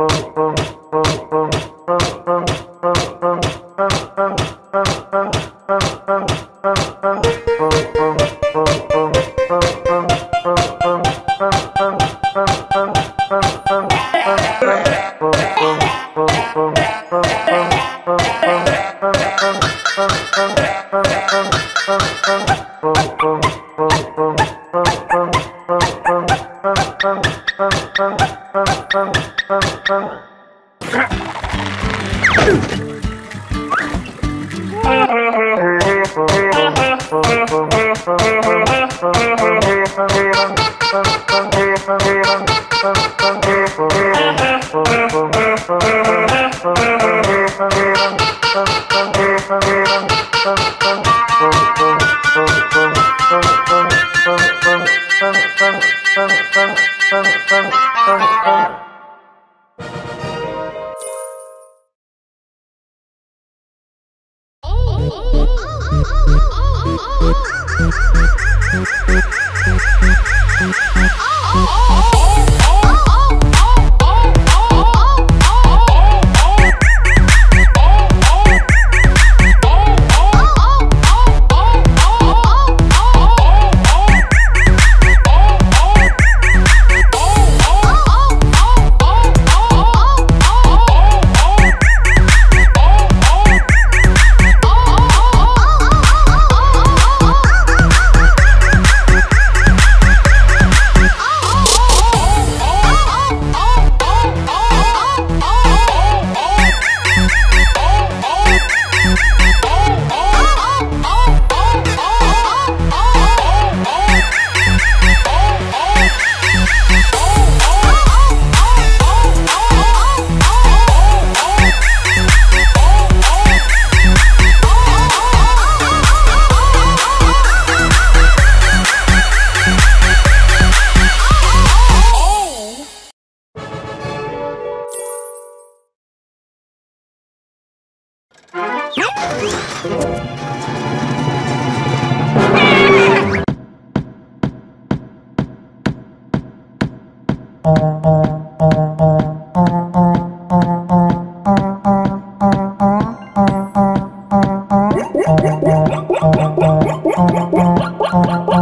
Oh, oh. Thank you.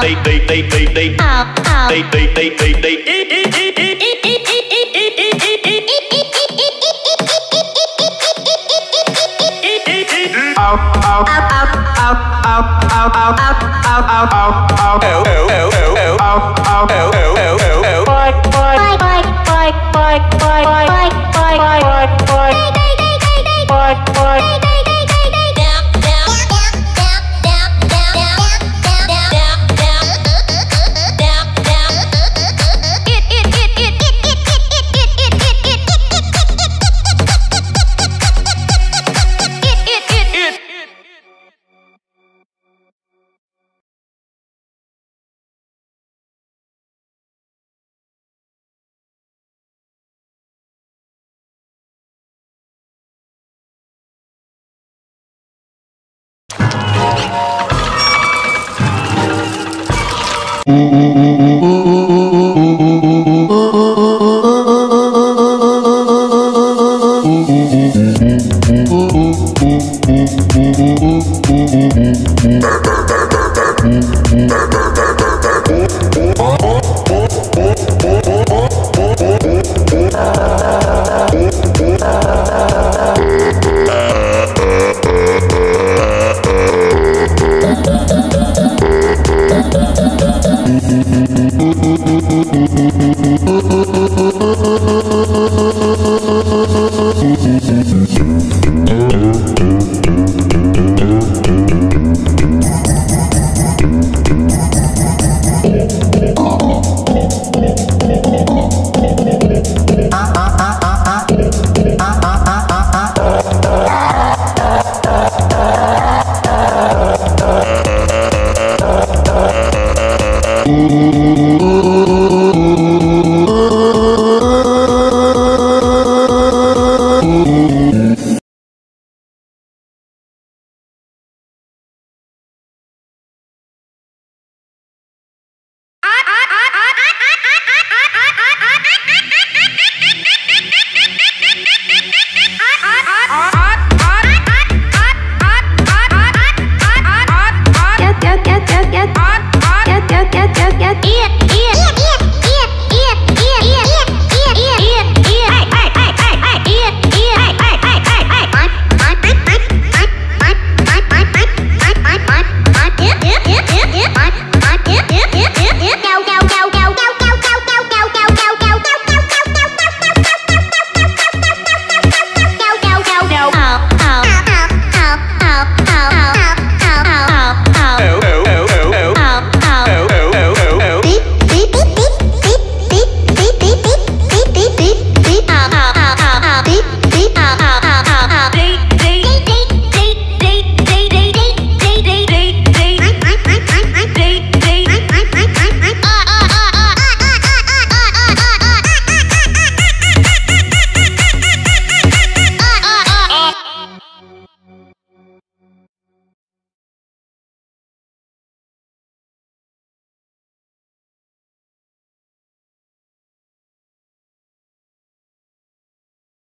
They they they they they they they they they they Ow, ow, ow, ow, ow, ow, ow, ow, ow, ow,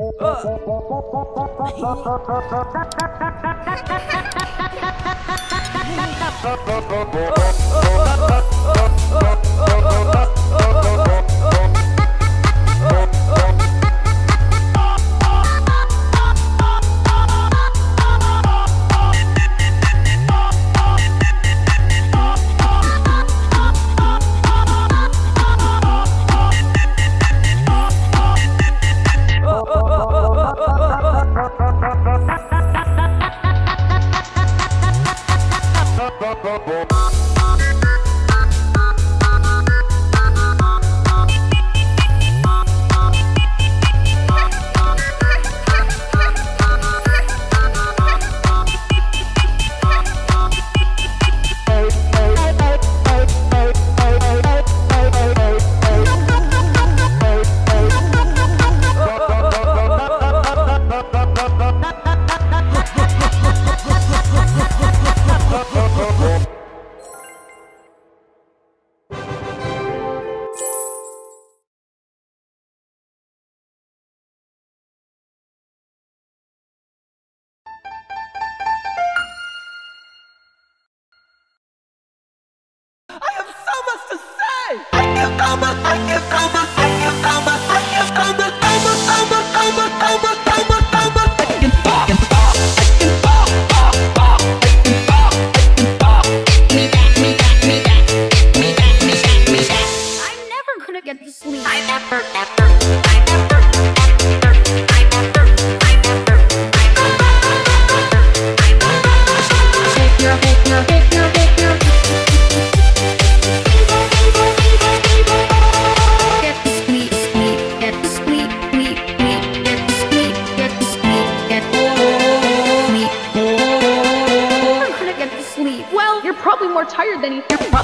Oh, oh, oh, oh. Get higher than Ethereum.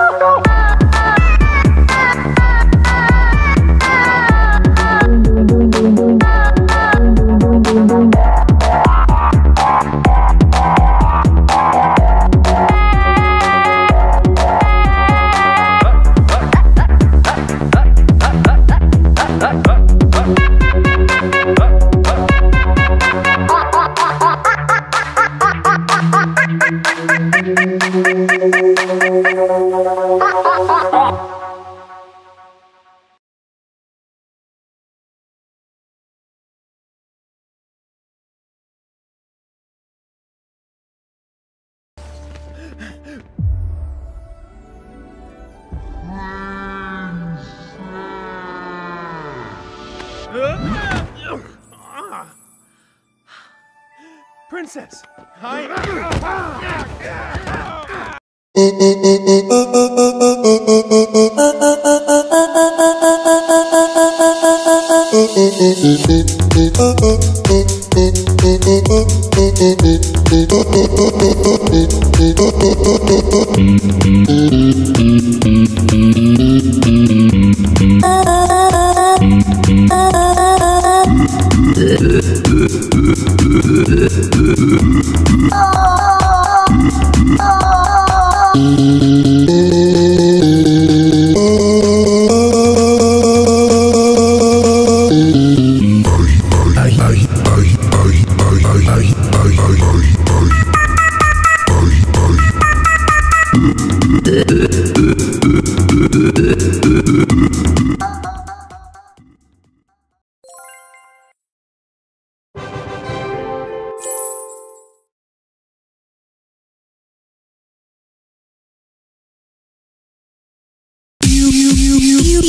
Oh. no. Princess, I... Oh